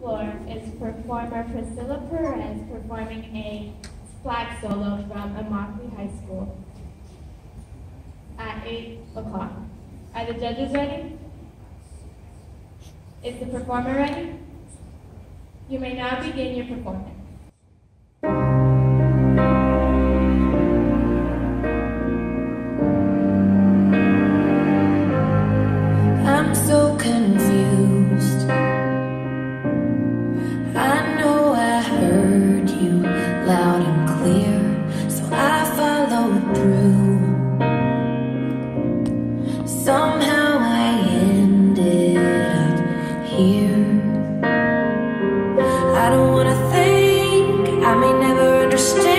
floor is performer Priscilla Perez performing a flag solo from Immokalee High School at 8 o'clock. Are the judges ready? Is the performer ready? You may now begin your performance. you loud and clear, so I followed through. Somehow I ended up here. I don't wanna think I may never understand.